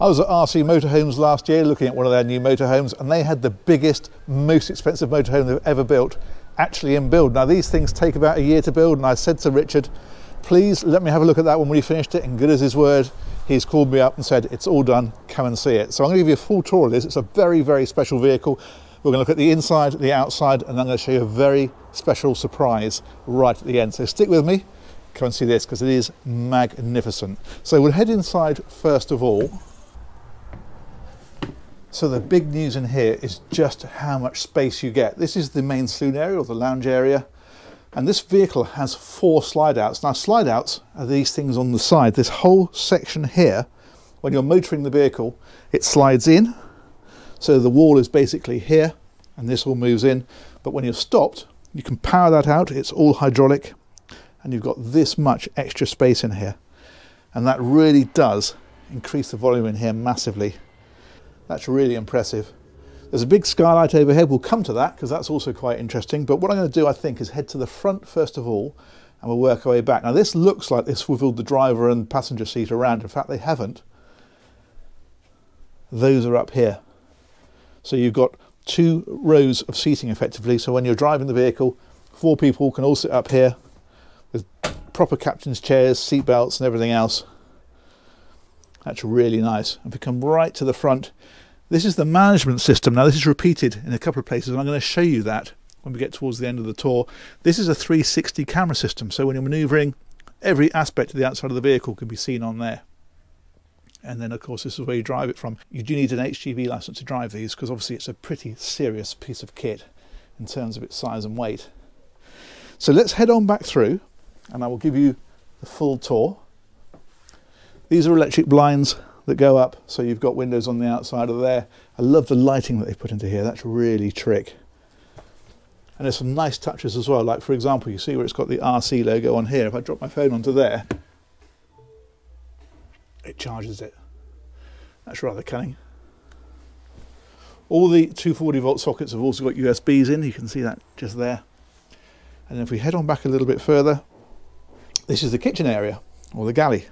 I was at RC Motorhomes last year looking at one of their new motorhomes and they had the biggest, most expensive motorhome they've ever built actually in build. Now these things take about a year to build and I said to Richard, please let me have a look at that when we finished it and good as his word, he's called me up and said, it's all done, come and see it. So I'm gonna give you a full tour of this. It's a very, very special vehicle. We're gonna look at the inside, the outside, and I'm gonna show you a very special surprise right at the end. So stick with me, come and see this because it is magnificent. So we'll head inside first of all. So the big news in here is just how much space you get. This is the main saloon area or the lounge area. And this vehicle has four slide outs. Now slide outs are these things on the side. This whole section here, when you're motoring the vehicle, it slides in. So the wall is basically here and this all moves in. But when you're stopped, you can power that out. It's all hydraulic and you've got this much extra space in here. And that really does increase the volume in here massively. That's really impressive. There's a big skylight overhead. We'll come to that because that's also quite interesting. But what I'm going to do, I think, is head to the front first of all and we'll work our way back. Now, this looks like they swiveled the driver and passenger seat around. In fact, they haven't. Those are up here. So you've got two rows of seating effectively. So when you're driving the vehicle, four people can all sit up here with proper captain's chairs, seat belts and everything else. That's really nice. If we come right to the front, this is the management system. Now this is repeated in a couple of places and I'm going to show you that when we get towards the end of the tour. This is a 360 camera system. So when you're maneuvering, every aspect of the outside of the vehicle can be seen on there. And then of course this is where you drive it from. You do need an HGV license to drive these because obviously it's a pretty serious piece of kit in terms of its size and weight. So let's head on back through and I will give you the full tour. These are electric blinds that go up, so you've got windows on the outside of there. I love the lighting that they've put into here, that's really trick. And there's some nice touches as well, like for example, you see where it's got the RC logo on here. If I drop my phone onto there, it charges it. That's rather cunning. All the 240 volt sockets have also got USBs in, you can see that just there. And if we head on back a little bit further, this is the kitchen area, or the galley.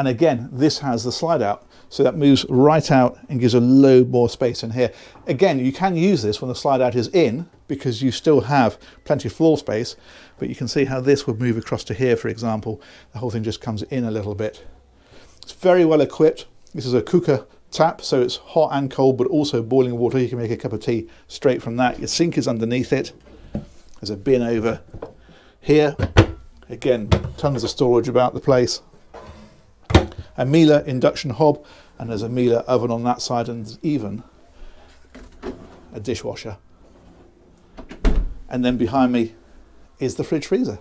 And again, this has the slide out. So that moves right out and gives a load more space in here. Again, you can use this when the slide out is in because you still have plenty of floor space, but you can see how this would move across to here, for example. The whole thing just comes in a little bit. It's very well equipped. This is a cooker tap, so it's hot and cold, but also boiling water. You can make a cup of tea straight from that. Your sink is underneath it. There's a bin over here. Again, tons of storage about the place a Miele induction hob and there's a Miele oven on that side and even a dishwasher. And then behind me is the fridge freezer.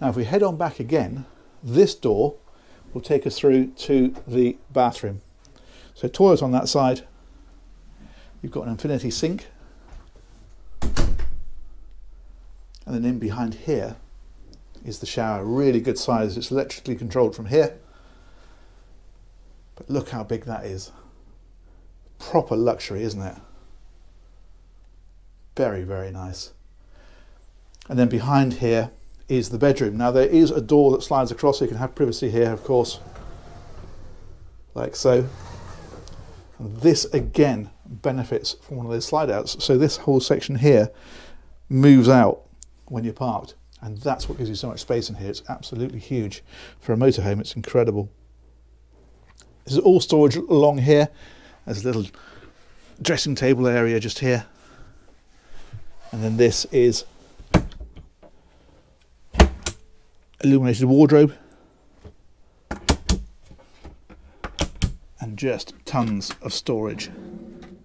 Now if we head on back again, this door will take us through to the bathroom. So toilet on that side, you've got an infinity sink, and then in behind here is the shower. Really good size. It's electrically controlled from here. But look how big that is. Proper luxury, isn't it? Very, very nice. And then behind here is the bedroom. Now there is a door that slides across so you can have privacy here, of course, like so. And this again benefits from one of those slide outs. So this whole section here moves out when you're parked. And that's what gives you so much space in here. It's absolutely huge. For a motorhome, it's incredible. This is all storage along here. There's a little dressing table area just here. And then this is illuminated wardrobe. And just tons of storage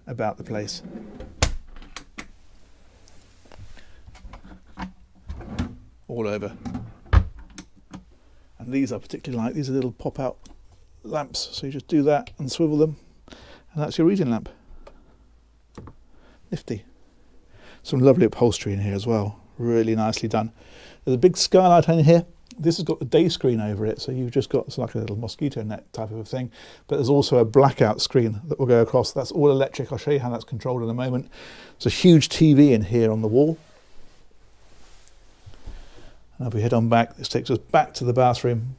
about the place. All over. And these are particularly like, these are little pop out lamps. So you just do that and swivel them and that's your reading lamp. Nifty. Some lovely upholstery in here as well. Really nicely done. There's a big skylight in here. This has got the day screen over it, so you've just got it's like a little mosquito net type of a thing. But there's also a blackout screen that will go across. That's all electric. I'll show you how that's controlled in a moment. There's a huge TV in here on the wall. And if we head on back, this takes us back to the bathroom.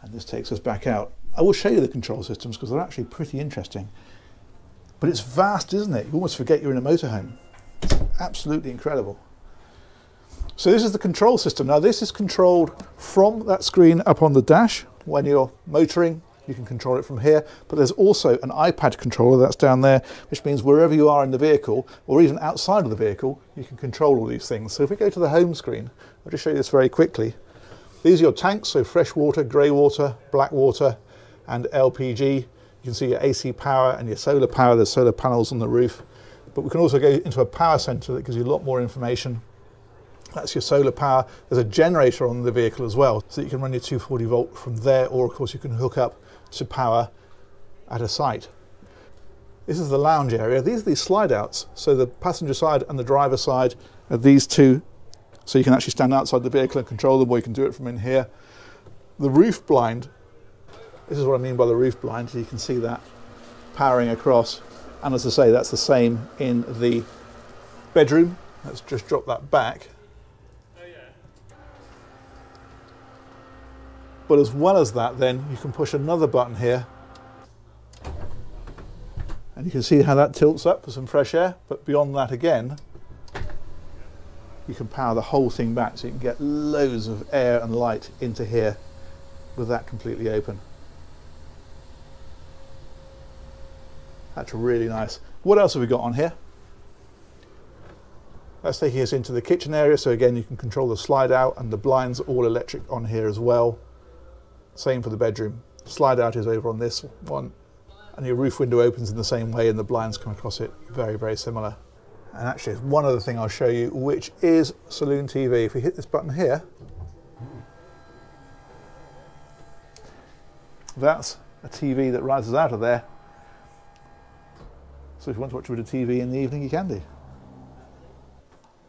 And this takes us back out. I will show you the control systems because they're actually pretty interesting. But it's vast, isn't it? You almost forget you're in a motorhome. It's absolutely incredible. So this is the control system. Now this is controlled from that screen up on the dash. When you're motoring, you can control it from here. But there's also an iPad controller that's down there, which means wherever you are in the vehicle, or even outside of the vehicle, you can control all these things. So if we go to the home screen, I'll just show you this very quickly. These are your tanks, so fresh water, grey water, black water, and LPG. You can see your AC power and your solar power. There's solar panels on the roof. But we can also go into a power center that gives you a lot more information that's your solar power. There's a generator on the vehicle as well, so you can run your 240 volt from there, or of course you can hook up to power at a site. This is the lounge area. These are these slide outs. So the passenger side and the driver side are these two. So you can actually stand outside the vehicle and control them, or you can do it from in here. The roof blind, this is what I mean by the roof blind. You can see that powering across. And as I say, that's the same in the bedroom. Let's just drop that back. But as well as that, then you can push another button here. And you can see how that tilts up for some fresh air. But beyond that again, you can power the whole thing back so you can get loads of air and light into here with that completely open. That's really nice. What else have we got on here? That's taking us into the kitchen area. So again, you can control the slide out and the blinds all electric on here as well. Same for the bedroom. Slide out is over on this one and your roof window opens in the same way and the blinds come across it very, very similar. And actually, one other thing I'll show you, which is Saloon TV. If we hit this button here, that's a TV that rises out of there. So if you want to watch a bit of TV in the evening, you can do.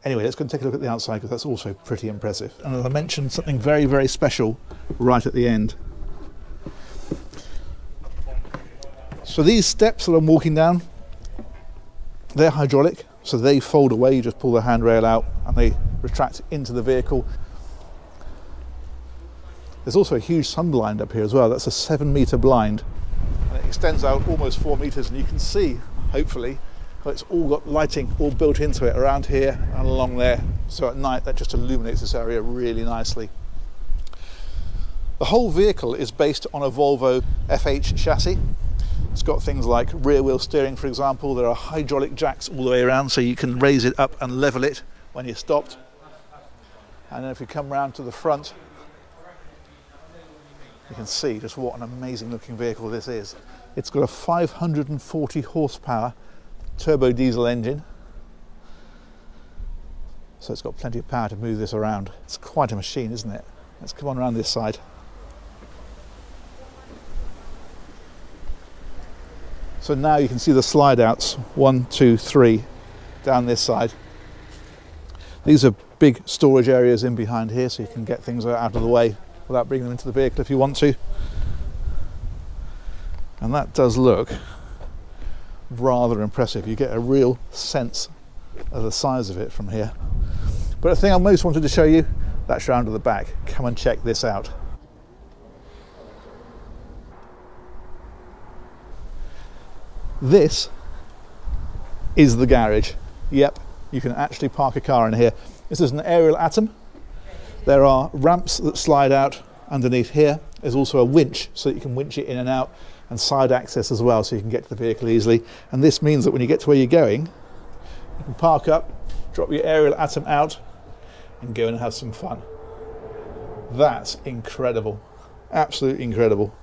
Anyway, let's go and take a look at the outside because that's also pretty impressive. And as I mentioned, something very, very special right at the end. So these steps that I'm walking down, they're hydraulic, so they fold away. You just pull the handrail out and they retract into the vehicle. There's also a huge sun blind up here as well. That's a seven meter blind. And it extends out almost four meters and you can see, hopefully, it's all got lighting all built into it around here and along there. So at night that just illuminates this area really nicely. The whole vehicle is based on a Volvo FH chassis. It's got things like rear wheel steering, for example. There are hydraulic jacks all the way around so you can raise it up and level it when you're stopped. And then if you come round to the front, you can see just what an amazing looking vehicle this is. It's got a 540 horsepower turbo diesel engine. So it's got plenty of power to move this around. It's quite a machine, isn't it? Let's come on around this side. So now you can see the slide outs, one, two, three, down this side. These are big storage areas in behind here, so you can get things out of the way without bringing them into the vehicle if you want to. And that does look rather impressive. You get a real sense of the size of it from here. But the thing I most wanted to show you, that's round to the back. Come and check this out. This is the garage. Yep, you can actually park a car in here. This is an Ariel Atom. There are ramps that slide out underneath here. There's also a winch so that you can winch it in and out and side access as well so you can get to the vehicle easily. And this means that when you get to where you're going, you can park up, drop your Ariel Atom out and go and have some fun. That's incredible. Absolutely incredible.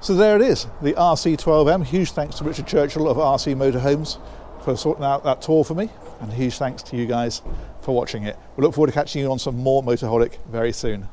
So there it is, the RC12M. Huge thanks to Richard Churchill of RC Motorhomes for sorting out that tour for me. And huge thanks to you guys for watching it. We look forward to catching you on some more Motaholic very soon.